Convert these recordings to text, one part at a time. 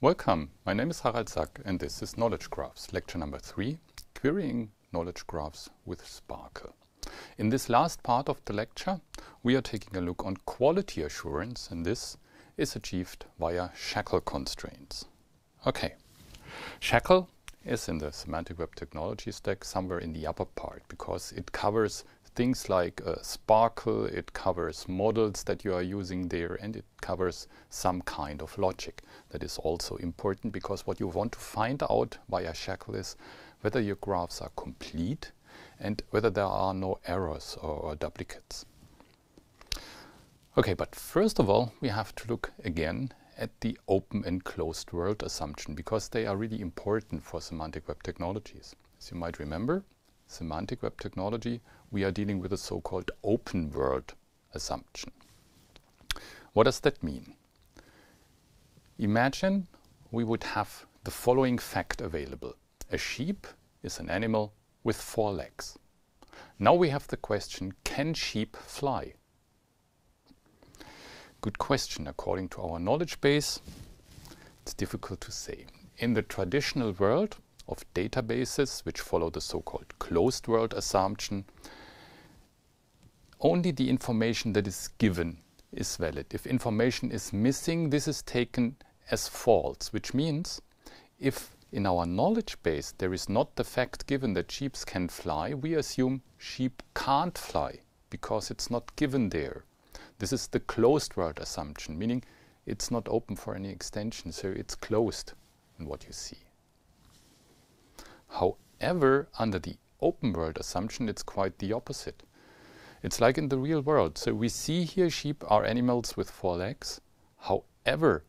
Welcome, my name is Harald Sack and this is Knowledge Graphs, lecture number three, Querying Knowledge Graphs with SPARQL. In this last part of the lecture, we are taking a look on quality assurance and this is achieved via SHACL constraints. Okay, SHACL is in the semantic web technology stack somewhere in the upper part because it covers things like uh, SPARQL, it covers models that you are using there, and it covers some kind of logic. That is also important because what you want to find out via SHACL is whether your graphs are complete and whether there are no errors or, or duplicates. Okay, but first of all, we have to look again at the open and closed world assumption because they are really important for semantic web technologies. As you might remember, semantic web technology, we are dealing with a so-called open world assumption. What does that mean? Imagine we would have the following fact available. A sheep is an animal with four legs. Now we have the question, can sheep fly? Good question. According to our knowledge base, it's difficult to say. In the traditional world, of databases which follow the so-called closed world assumption, only the information that is given is valid. If information is missing, this is taken as false, which means if in our knowledge base there is not the fact given that sheep can fly, we assume sheep can't fly because it's not given there. This is the closed world assumption, meaning it's not open for any extension, so it's closed in what you see. However, under the open world assumption, it's quite the opposite. It's like in the real world. So we see here sheep are animals with four legs. However,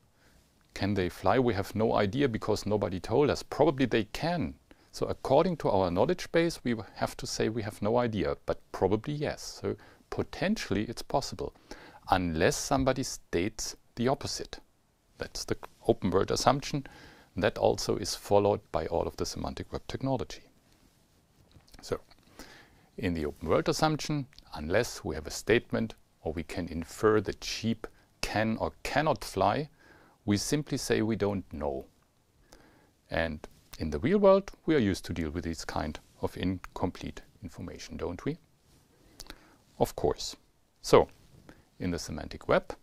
can they fly? We have no idea because nobody told us. Probably they can. So according to our knowledge base, we have to say we have no idea, but probably yes. So potentially it's possible, unless somebody states the opposite. That's the open world assumption. That also is followed by all of the semantic web technology. So, in the open world assumption, unless we have a statement or we can infer that sheep can or cannot fly, we simply say we don't know. And in the real world, we are used to deal with this kind of incomplete information, don't we? Of course. So, in the semantic web,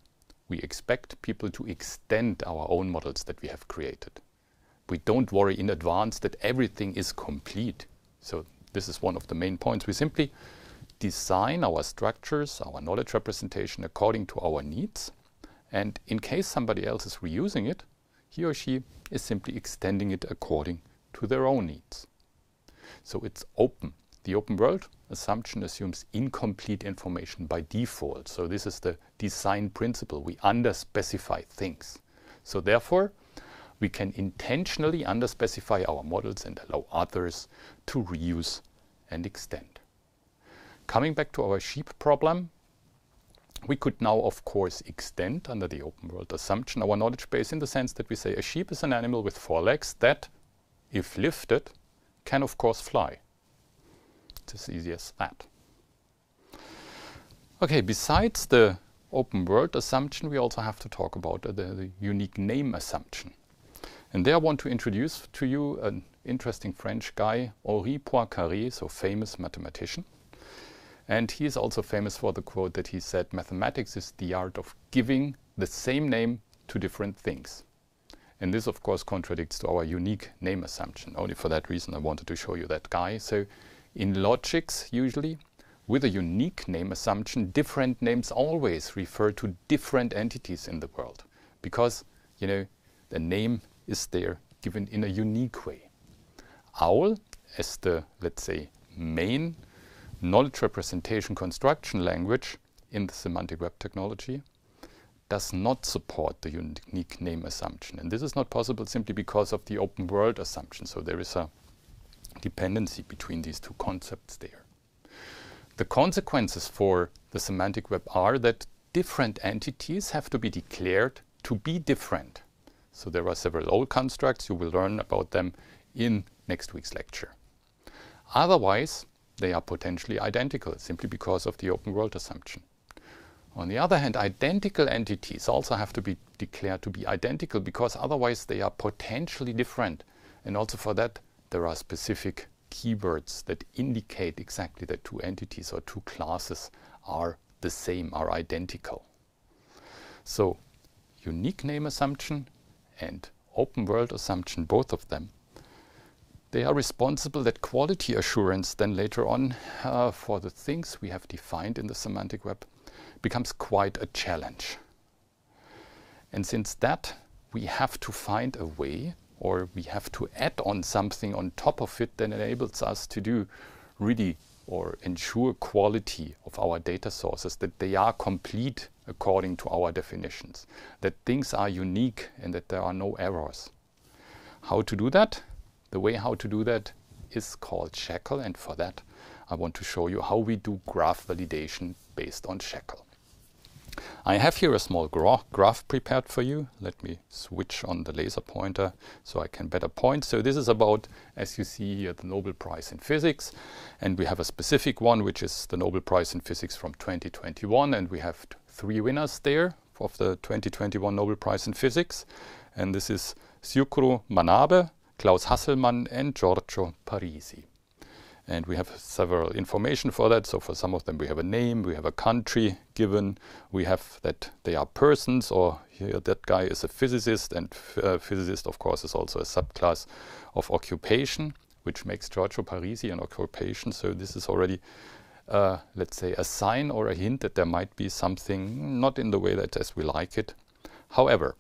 we expect people to extend our own models that we have created we don't worry in advance that everything is complete. So this is one of the main points. We simply design our structures, our knowledge representation according to our needs. And in case somebody else is reusing it, he or she is simply extending it according to their own needs. So it's open. The open world assumption assumes incomplete information by default. So this is the design principle. We underspecify things. So therefore, we can intentionally underspecify our models and allow others to reuse and extend. Coming back to our sheep problem, we could now, of course, extend under the open world assumption our knowledge base in the sense that we say a sheep is an animal with four legs that, if lifted, can of course fly. It's as easy as that. Okay, besides the open world assumption, we also have to talk about uh, the, the unique name assumption. And there I want to introduce to you an interesting French guy, Henri Poincaré, so famous mathematician. And he is also famous for the quote that he said, mathematics is the art of giving the same name to different things. And this, of course, contradicts to our unique name assumption. Only for that reason I wanted to show you that guy. So in logics, usually, with a unique name assumption, different names always refer to different entities in the world. Because, you know, the name is there given in a unique way. OWL, as the, let's say, main knowledge representation construction language in the semantic web technology, does not support the unique name assumption. And this is not possible simply because of the open world assumption. So there is a dependency between these two concepts there. The consequences for the semantic web are that different entities have to be declared to be different. So there are several OWL constructs. You will learn about them in next week's lecture. Otherwise, they are potentially identical simply because of the open world assumption. On the other hand, identical entities also have to be declared to be identical because otherwise they are potentially different. And also for that, there are specific keywords that indicate exactly that two entities or two classes are the same, are identical. So unique name assumption and open world assumption, both of them, they are responsible that quality assurance then later on uh, for the things we have defined in the semantic web becomes quite a challenge. And since that, we have to find a way or we have to add on something on top of it that enables us to do really or ensure quality of our data sources, that they are complete according to our definitions, that things are unique and that there are no errors. How to do that? The way how to do that is called SHACL and for that I want to show you how we do graph validation based on SHACL. I have here a small gra graph prepared for you. Let me switch on the laser pointer so I can better point. So this is about, as you see here, the Nobel Prize in Physics. And we have a specific one, which is the Nobel Prize in Physics from 2021. And we have three winners there of the 2021 Nobel Prize in Physics. And this is Syukuro Manabe, Klaus Hasselmann, and Giorgio Parisi. And we have several information for that. So for some of them, we have a name, we have a country given, we have that they are persons, or here that guy is a physicist, and uh, physicist, of course, is also a subclass of occupation, which makes Giorgio Parisi an occupation. So this is already, uh, let's say, a sign or a hint that there might be something not in the way that as we like it. However,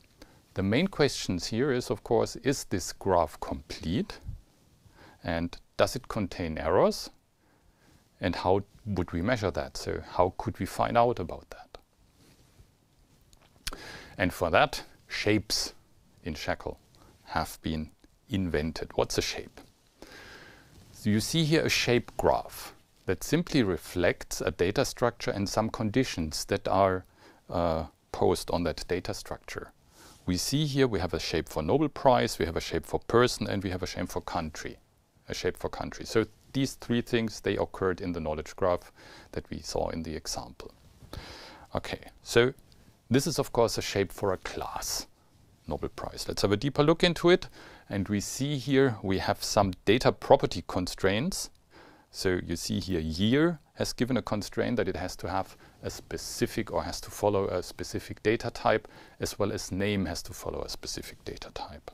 the main questions here is, of course, is this graph complete? And does it contain errors? And how would we measure that? So how could we find out about that? And for that, shapes in SHACL have been invented. What's a shape? So you see here a shape graph that simply reflects a data structure and some conditions that are uh, posed on that data structure. We see here we have a shape for Nobel Prize, we have a shape for person, and we have a shape for country a shape for country. So these three things, they occurred in the knowledge graph that we saw in the example. Okay, so this is of course a shape for a class, Nobel Prize. Let's have a deeper look into it. And we see here we have some data property constraints. So you see here year has given a constraint that it has to have a specific or has to follow a specific data type as well as name has to follow a specific data type.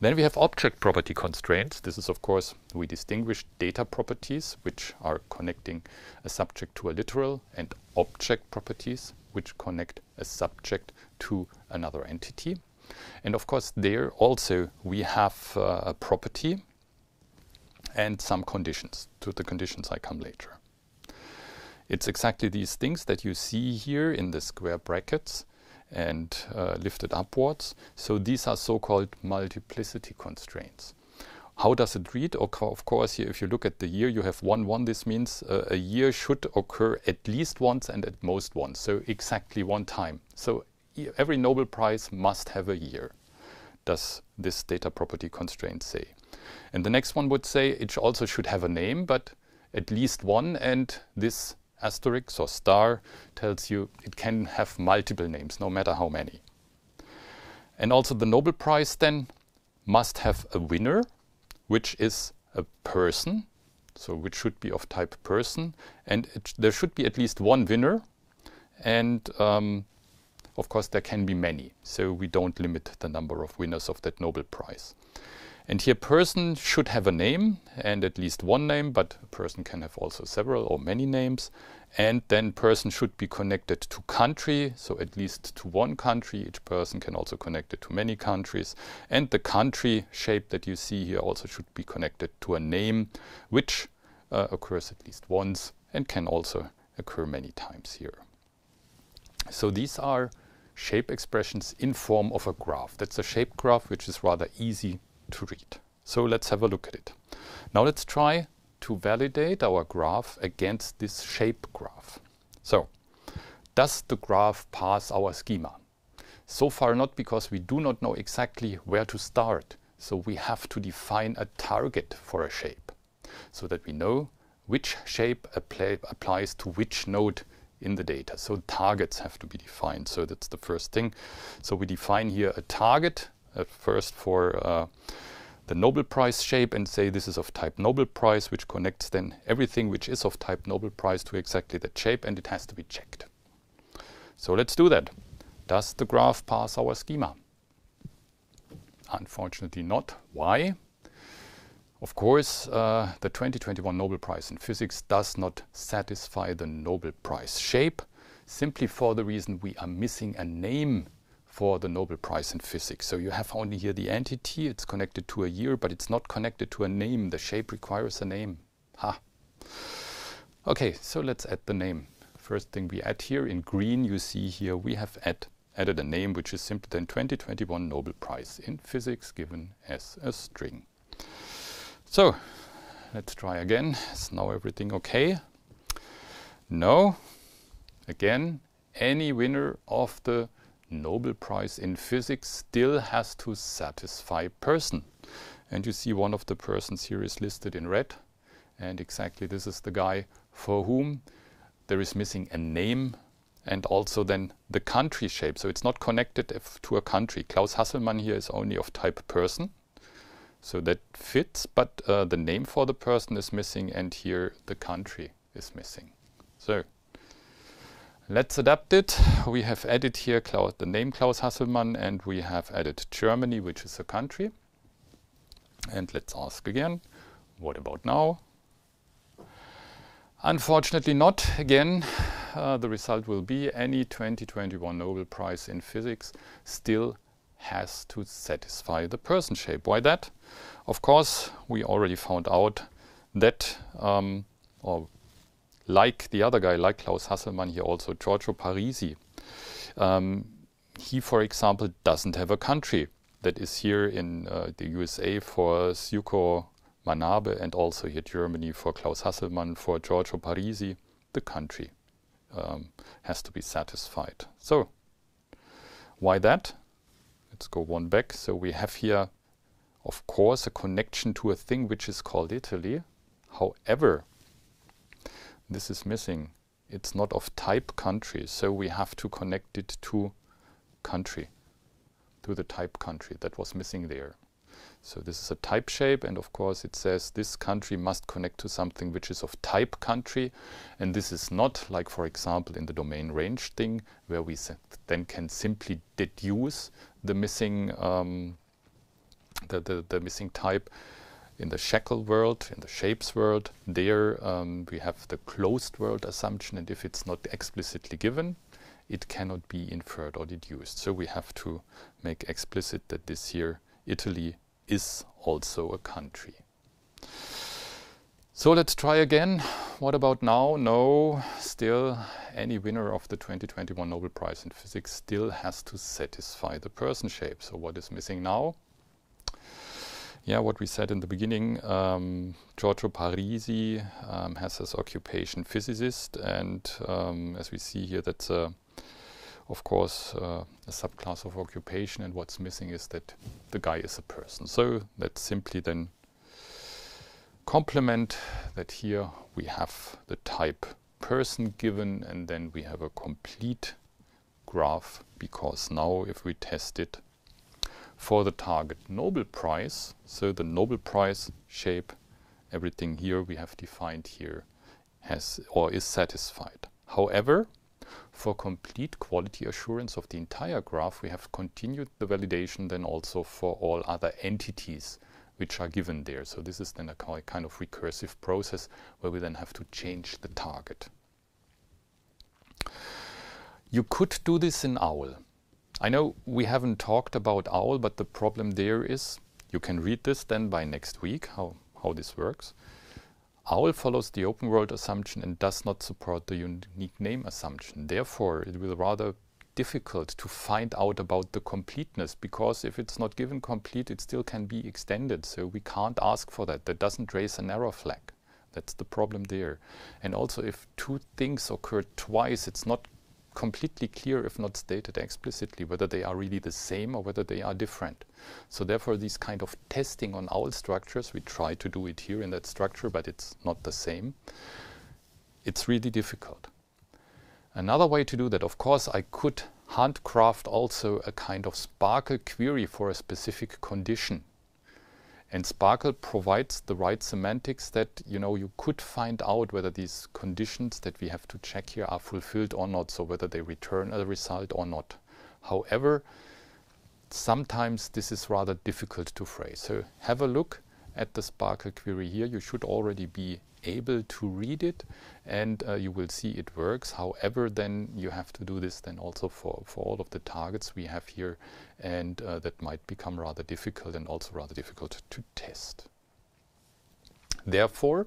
Then we have object property constraints. This is, of course, we distinguish data properties, which are connecting a subject to a literal, and object properties, which connect a subject to another entity. And of course, there also we have uh, a property and some conditions. To the conditions I come later. It's exactly these things that you see here in the square brackets and uh, lifted upwards. So these are so-called multiplicity constraints. How does it read? Of course, here, if you look at the year, you have 1, 1. This means uh, a year should occur at least once and at most once, so exactly one time. So every Nobel Prize must have a year, does this data property constraint say. And the next one would say it also should have a name, but at least one, and this asterisk or star tells you it can have multiple names, no matter how many. And also the Nobel Prize then must have a winner, which is a person, so which should be of type person, and there should be at least one winner, and um, of course there can be many, so we don't limit the number of winners of that Nobel Prize. And here person should have a name and at least one name, but a person can have also several or many names. And then person should be connected to country, so at least to one country. Each person can also connect it to many countries. And the country shape that you see here also should be connected to a name, which uh, occurs at least once and can also occur many times here. So these are shape expressions in form of a graph. That's a shape graph, which is rather easy to read. So let's have a look at it. Now let's try to validate our graph against this shape graph. So does the graph pass our schema? So far not because we do not know exactly where to start. So we have to define a target for a shape so that we know which shape applies to which node in the data. So targets have to be defined. So that's the first thing. So we define here a target at first for uh, the Nobel Prize shape and say this is of type Nobel Prize, which connects then everything which is of type Nobel Prize to exactly that shape, and it has to be checked. So let's do that. Does the graph pass our schema? Unfortunately not. Why? Of course, uh, the 2021 Nobel Prize in Physics does not satisfy the Nobel Prize shape, simply for the reason we are missing a name for the Nobel Prize in Physics. So you have only here the entity, it's connected to a year, but it's not connected to a name. The shape requires a name. Ha! Okay, so let's add the name. First thing we add here in green, you see here we have add, added a name which is simply the 2021 Nobel Prize in Physics given as a string. So let's try again. Is now everything okay? No. Again, any winner of the Nobel Prize in Physics still has to satisfy person. And you see one of the persons here is listed in red. And exactly this is the guy for whom there is missing a name and also then the country shape. So it's not connected to a country. Klaus Hasselmann here is only of type person. So that fits, but uh, the name for the person is missing and here the country is missing. So Let's adapt it. We have added here Klaus, the name Klaus Hasselmann and we have added Germany, which is a country. And let's ask again, what about now? Unfortunately not. Again, uh, the result will be any 2021 Nobel Prize in Physics still has to satisfy the person shape. Why that? Of course, we already found out that, um, or like the other guy, like Klaus Hasselmann here also, Giorgio Parisi. Um, he, for example, doesn't have a country that is here in uh, the USA for Syuko Manabe and also here Germany for Klaus Hasselmann, for Giorgio Parisi. The country um, has to be satisfied. So, why that? Let's go one back. So we have here, of course, a connection to a thing which is called Italy. However, this is missing. It's not of type country, so we have to connect it to country, to the type country that was missing there. So this is a type shape, and of course it says this country must connect to something which is of type country, and this is not like, for example, in the domain range thing, where we then can simply deduce the missing um, the, the, the missing type in the SHACL world, in the shapes world, there um, we have the closed world assumption, and if it's not explicitly given, it cannot be inferred or deduced. So we have to make explicit that this here, Italy, is also a country. So let's try again. What about now? No, still any winner of the 2021 Nobel Prize in Physics still has to satisfy the person shape. So what is missing now? Yeah, what we said in the beginning, um, Giorgio Parisi um, has his occupation physicist, and um, as we see here, that's a, of course uh, a subclass of occupation, and what's missing is that the guy is a person. So let's simply then complement that here we have the type person given, and then we have a complete graph, because now if we test it, for the target Nobel Prize. So the Nobel Prize shape, everything here we have defined here has or is satisfied. However, for complete quality assurance of the entire graph, we have continued the validation then also for all other entities which are given there. So this is then a kind of recursive process where we then have to change the target. You could do this in OWL. I know we haven't talked about OWL, but the problem there is, you can read this then by next week, how, how this works. OWL follows the open world assumption and does not support the unique name assumption. Therefore, it will rather difficult to find out about the completeness because if it's not given complete, it still can be extended. So we can't ask for that. That doesn't raise an error flag. That's the problem there. And also if two things occur twice, it's not completely clear, if not stated explicitly, whether they are really the same or whether they are different. So therefore, these kind of testing on OWL structures, we try to do it here in that structure, but it's not the same. It's really difficult. Another way to do that, of course, I could handcraft also a kind of SPARQL query for a specific condition. And SPARQL provides the right semantics that you know you could find out whether these conditions that we have to check here are fulfilled or not, so whether they return a result or not. However, sometimes this is rather difficult to phrase. So have a look at the SPARQL query here. You should already be able to read it and uh, you will see it works. However, then you have to do this then also for, for all of the targets we have here and uh, that might become rather difficult and also rather difficult to test. Therefore,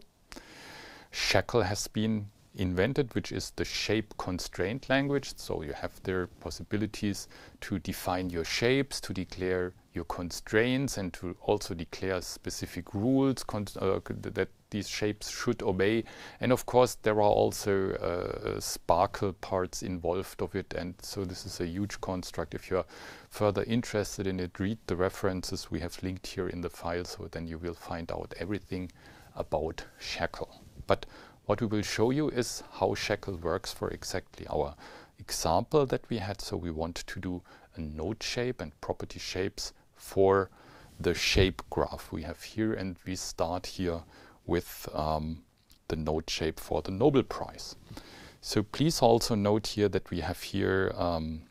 SHACL has been invented, which is the shape constraint language. So you have there possibilities to define your shapes, to declare your constraints, and to also declare specific rules uh, that these shapes should obey. And of course, there are also uh, SPARQL parts involved of it. And so this is a huge construct. If you're further interested in it, read the references we have linked here in the file. So then you will find out everything about SHACL. But what we will show you is how SHACL works for exactly our example that we had. So we want to do a node shape and property shapes for the shape graph we have here. And we start here with um, the node shape for the Nobel Prize. So please also note here that we have here um,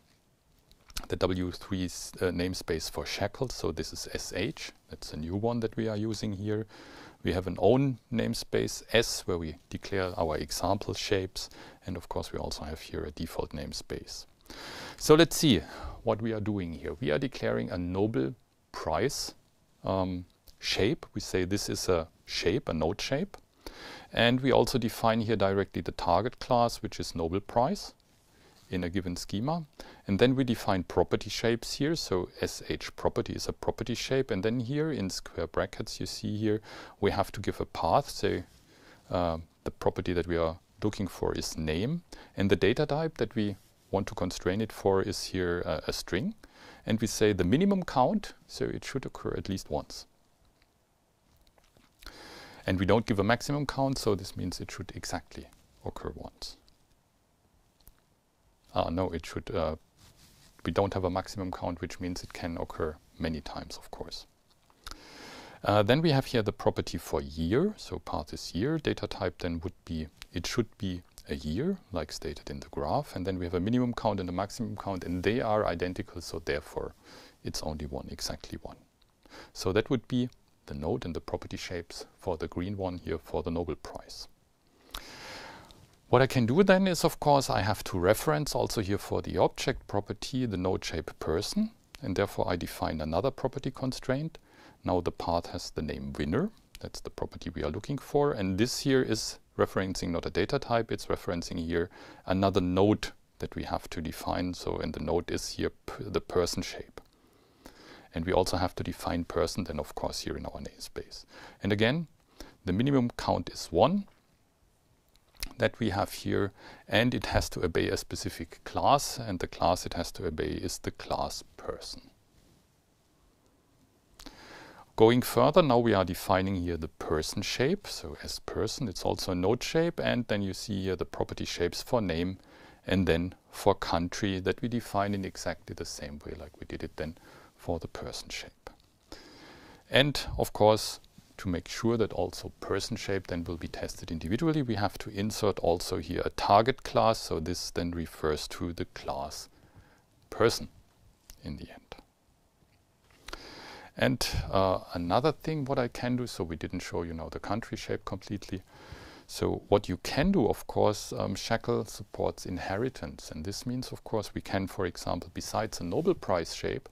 the W3 uh, namespace for SHACL. So this is SH. That's a new one that we are using here. We have an own namespace S where we declare our example shapes. And of course, we also have here a default namespace. So let's see what we are doing here. We are declaring a Nobel Prize um, shape. We say this is a shape, a node shape. And we also define here directly the target class, which is Nobel Prize in a given schema. And then we define property shapes here. So SH property is a property shape. And then here in square brackets, you see here, we have to give a path. So uh, the property that we are looking for is name. And the data type that we want to constrain it for is here uh, a string. And we say the minimum count, so it should occur at least once. And we don't give a maximum count, so this means it should exactly occur once. Uh, no, it should, uh, we don't have a maximum count, which means it can occur many times, of course. Uh, then we have here the property for year, so path is year. Data type then would be, it should be a year, like stated in the graph. And then we have a minimum count and a maximum count, and they are identical, so therefore it's only one, exactly one. So that would be the node and the property shapes for the green one here for the Nobel Prize. What I can do then is, of course, I have to reference also here for the object property the node shape person, and therefore I define another property constraint. Now the path has the name winner. That's the property we are looking for. And this here is referencing not a data type, it's referencing here another node that we have to define. So, and the node is here the person shape. And we also have to define person then, of course, here in our namespace. And again, the minimum count is one that we have here, and it has to obey a specific class, and the class it has to obey is the class person. Going further, now we are defining here the person shape. So as person, it's also a node shape, and then you see here the property shapes for name and then for country that we define in exactly the same way like we did it then for the person shape. And of course, to make sure that also person shape then will be tested individually, we have to insert also here a target class. So this then refers to the class person in the end. And uh, another thing what I can do, so we didn't show you now the country shape completely. So what you can do, of course, um, SHACL supports inheritance. And this means, of course, we can, for example, besides a Nobel Prize shape,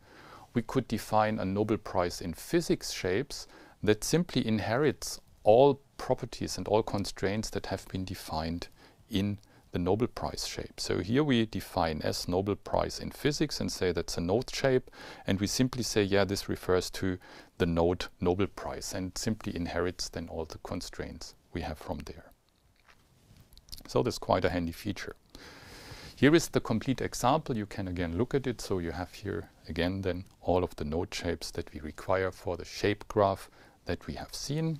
we could define a Nobel Prize in physics shapes that simply inherits all properties and all constraints that have been defined in the Nobel Prize shape. So here we define S Nobel Prize in physics and say that's a node shape and we simply say yeah this refers to the node Nobel Prize and simply inherits then all the constraints we have from there. So that's quite a handy feature. Here is the complete example. You can again look at it. So you have here again then all of the node shapes that we require for the shape graph that we have seen.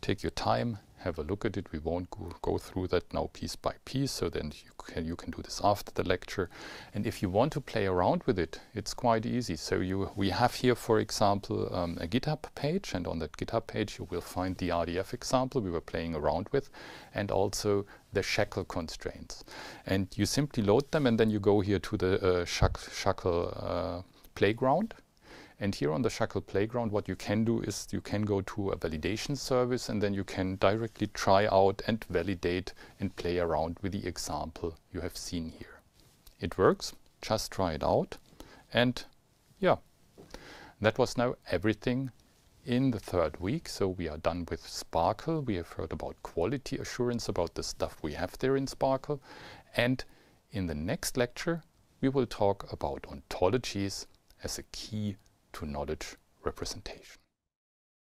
Take your time, have a look at it. We won't go, go, through that now piece by piece, so then you can, you can do this after the lecture. And if you want to play around with it, it's quite easy. So you, we have here, for example, um, a GitHub page, and on that GitHub page you will find the RDF example we were playing around with, and also the SHACL constraints. And you simply load them, and then you go here to the uh, SHACL uh, playground, and here on the SHACL Playground, what you can do is you can go to a validation service and then you can directly try out and validate and play around with the example you have seen here. It works, just try it out. And yeah, that was now everything in the third week. So we are done with SPARQL. We have heard about quality assurance, about the stuff we have there in SPARQL. And in the next lecture, we will talk about ontologies as a key to knowledge representation.